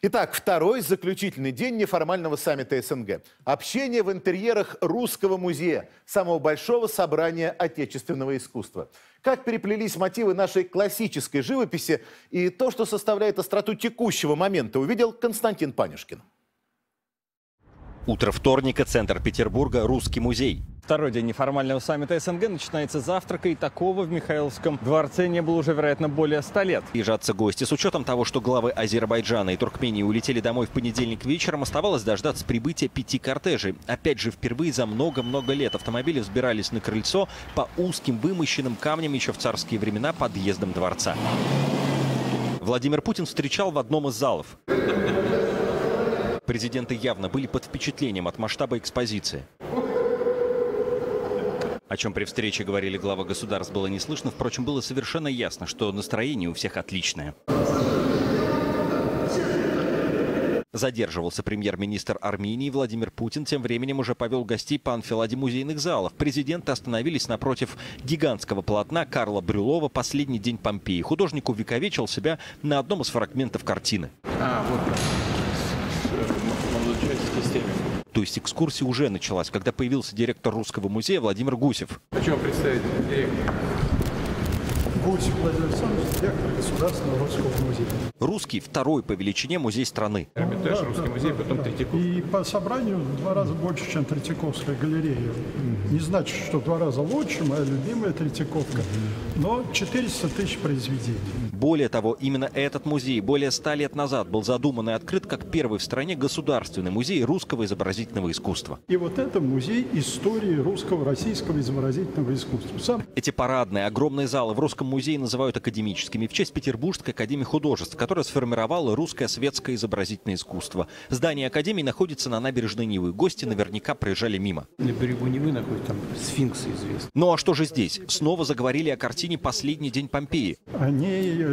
Итак, второй заключительный день неформального саммита СНГ. Общение в интерьерах Русского музея, самого большого собрания отечественного искусства. Как переплелись мотивы нашей классической живописи и то, что составляет остроту текущего момента, увидел Константин Панюшкин. Утро вторника, центр Петербурга, Русский музей. Второй день неформального саммита СНГ начинается завтрака, и такого в Михайловском дворце не было уже, вероятно, более ста лет. Ежатся гости. С учетом того, что главы Азербайджана и Туркмении улетели домой в понедельник вечером, оставалось дождаться прибытия пяти кортежей. Опять же, впервые за много-много лет автомобили взбирались на крыльцо по узким вымощенным камням еще в царские времена подъездам дворца. Владимир Путин встречал в одном из залов. Президенты явно были под впечатлением от масштаба экспозиции. О чем при встрече говорили глава государств было не слышно, впрочем, было совершенно ясно, что настроение у всех отличное. Задерживался премьер-министр Армении Владимир Путин. Тем временем уже повел гостей по анфиладе музейных залов. Президенты остановились напротив гигантского полотна Карла Брюлова «Последний день Помпеи». Художник увековечил себя на одном из фрагментов картины. А, вот то есть экскурсия уже началась, когда появился директор Русского музея Владимир Гусев. Хочу вам представить директора. Гусев Владимир Александрович, директор Государственного Русского музея. Русский – второй по величине музей страны. Эрмитаж, да, Русский да, музей, потом да. Третьяков. И по собранию в два раза больше, чем Третьяковская галерея. Mm-hmm. Не значит, что в два раза лучше, моя любимая Третьяковка, mm-hmm. но 400 тысяч произведений. Более того, именно этот музей более ста лет назад был задуман и открыт как первый в стране государственный музей русского изобразительного искусства. И вот это музей истории русского, российского изобразительного искусства. Сам... Эти парадные, огромные залы в Русском музее называют академическими в честь Петербургской академии художеств, которая сформировала русское светское изобразительное искусство. Здание академии находится на набережной Невы. Гости наверняка проезжали мимо. На берегу Невы находится там сфинксы известны. Ну а что же здесь? Снова заговорили о картине «Последний день Помпеи». Они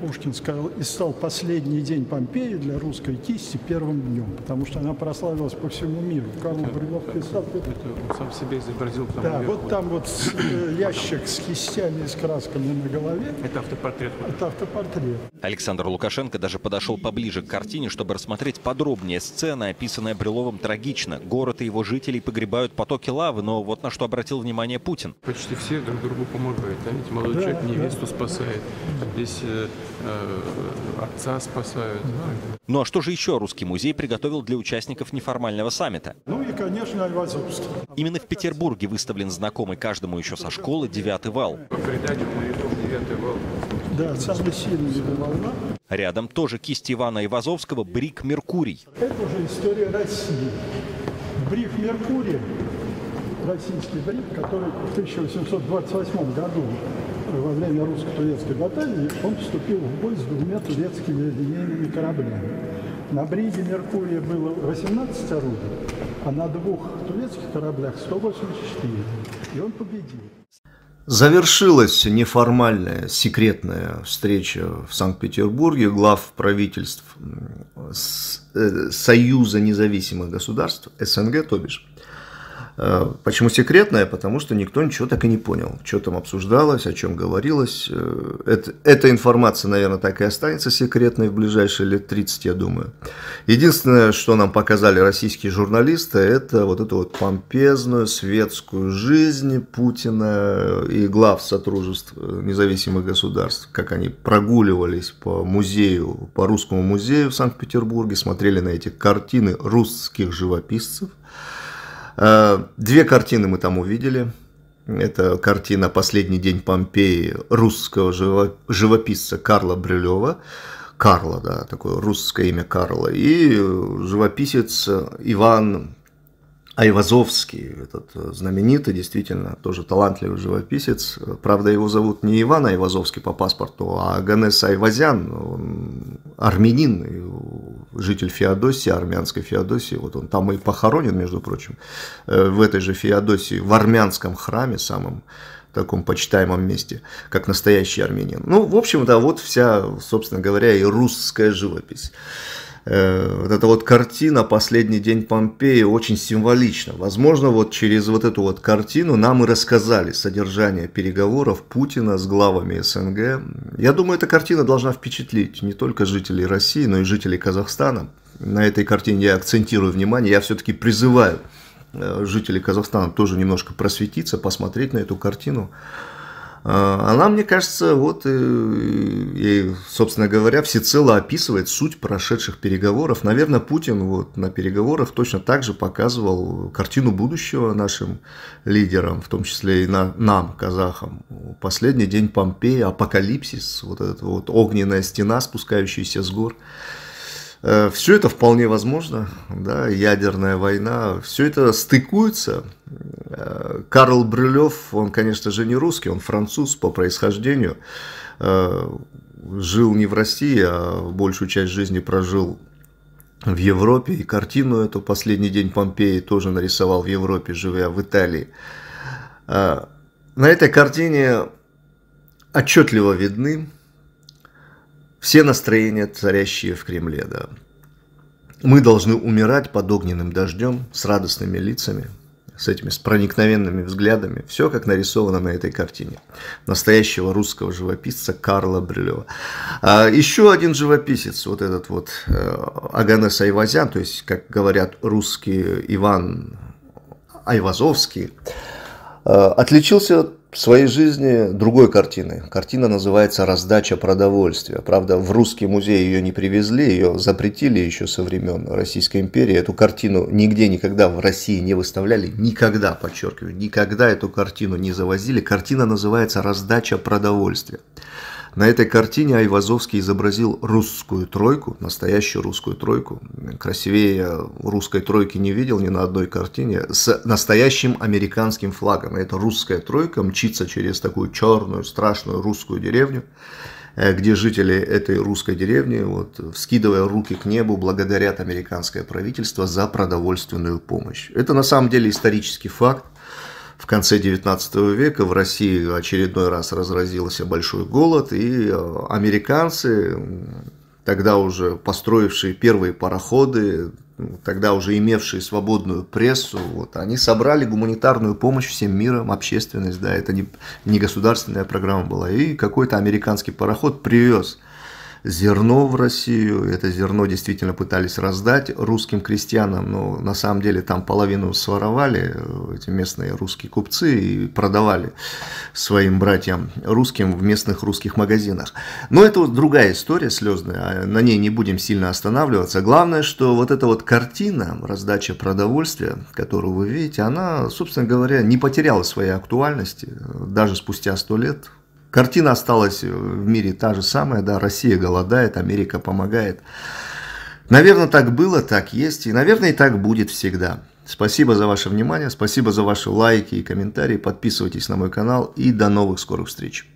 Пушкин сказал, и стал последний день Помпеи для русской кисти первым днем, потому что она прославилась по всему миру. Карл Брюлов писал. Это он сам себя изобразил там Да, вот там вот э, ящик с кистями и с красками на голове. Это автопортрет. Это автопортрет. Александр Лукашенко даже подошел поближе к картине, чтобы рассмотреть подробнее сцены, описанная Брюловым трагично. Город и его жителей погребают потоки лавы, но вот на что обратил внимание Путин. Почти все друг другу помогают. А ведь молодой да, человек невесту да. спасает. Здесь э, э, отца спасают. Ну а что же еще русский музей приготовил для участников неформального саммита? Ну и, конечно, Айвазовский. Именно в Петербурге выставлен знакомый каждому еще со школы «Девятый вал». Преданию моряков «Девятый вал». Да, самый сильный волна. Рядом тоже кисть Ивана Ивазовского «Брик Меркурий». Это уже история России. Брик Меркурий, российский брик, который в 1828 году во время русско-турецкой баталии он вступил в бой с двумя турецкими линейными кораблями. На бриге Меркурия было 18 орудий, а на двух турецких кораблях 184. И он победил. Завершилась неформальная секретная встреча в Санкт-Петербурге глав правительств э, Союза независимых государств, СНГ, то бишь. Э, почему секретная? Потому что никто ничего так и не понял, что там обсуждалось, о чем говорилось. Э, это, эта информация, наверное, так и останется секретной в ближайшие лет 30, я думаю. Единственное, что нам показали российские журналисты, это вот эту вот помпезную светскую жизнь Путина и глав сотрудничеств независимых государств, как они прогуливались по музею, по русскому музею в Санкт-Петербурге, смотрели на эти картины русских живописцев, Э, две картины мы там увидели. Это картина «Последний день Помпеи» русского живописца Карла Брюлева. Карла, да, такое русское имя Карла. И живописец Иван Айвазовский, этот знаменитый, действительно, тоже талантливый живописец. Правда, его зовут не Иван Айвазовский по паспорту, а Ганес Айвазян, он армянин, житель Феодосии, армянской Феодосии. Вот он там и похоронен, между прочим, э, в этой же Феодосии, в армянском храме самом таком почитаемом месте, как настоящий армянин. Ну, в общем-то, вот вся, собственно говоря, и русская живопись. Э, вот эта вот картина «Последний день Помпеи» очень символична. Возможно, вот через вот эту вот картину нам и рассказали содержание переговоров Путина с главами СНГ. Я думаю, эта картина должна впечатлить не только жителей России, но и жителей Казахстана. На этой картине я акцентирую внимание, я все-таки призываю э, жителей Казахстана тоже немножко просветиться, посмотреть на эту картину. А, она, мне кажется, вот и, и, собственно говоря, всецело описывает суть прошедших переговоров. Наверное, Путин вот на переговорах точно так же показывал картину будущего нашим лидерам, в том числе и на, нам, казахам. Последний день Помпеи, апокалипсис, вот эта вот огненная стена, спускающаяся с гор. Э, все это вполне возможно, да, ядерная война, все это стыкуется. Э, Карл Брюлев, он, конечно же, не русский, он француз по происхождению, э, жил не в России, а большую часть жизни прожил в Европе, и картину эту «Последний день Помпеи» тоже нарисовал в Европе, живя в Италии. На этой картине отчетливо видны все настроения, царящие в Кремле, да. Мы должны умирать под огненным дождем с радостными лицами, с этими с проникновенными взглядами. Все как нарисовано на этой картине. Настоящего русского живописца Карла Брюлева. А еще один живописец, вот этот вот э, Аганес Айвазян, то есть, как говорят русские, Иван Айвазовский, э, отличился в своей жизни другой картины. Картина называется «Раздача продовольствия». Правда, в русский музей ее не привезли, ее запретили еще со времен Российской империи. Эту картину нигде никогда в России не выставляли. Никогда, подчеркиваю, никогда эту картину не завозили. Картина называется «Раздача продовольствия». На этой картине Айвазовский изобразил русскую тройку, настоящую русскую тройку. Красивее русской тройки не видел ни на одной картине, с настоящим американским флагом. И эта русская тройка мчится через такую черную, страшную русскую деревню э, где жители этой русской деревни, вот, вскидывая руки к небу, благодарят американское правительство за продовольственную помощь. Это на самом деле исторический факт в конце XIX века в России очередной раз разразился большой голод, и э, американцы, тогда уже построившие первые пароходы, тогда уже имевшие свободную прессу, вот, они собрали гуманитарную помощь всем миром, общественность, да, это не, не государственная программа была, и какой-то американский пароход привез зерно в Россию. Это зерно действительно пытались раздать русским крестьянам, но на самом деле там половину своровали э, эти местные русские купцы и продавали своим братьям русским в местных русских магазинах. Но это вот другая история слезная, а на ней не будем сильно останавливаться. Главное, что вот эта вот картина раздача продовольствия, которую вы видите, она, собственно говоря, не потеряла своей актуальности э, даже спустя сто лет Картина осталась в мире та же самая, да, Россия голодает, Америка помогает. Наверное, так было, так есть, и, наверное, и так будет всегда. Спасибо за ваше внимание, спасибо за ваши лайки и комментарии, подписывайтесь на мой канал и до новых скорых встреч.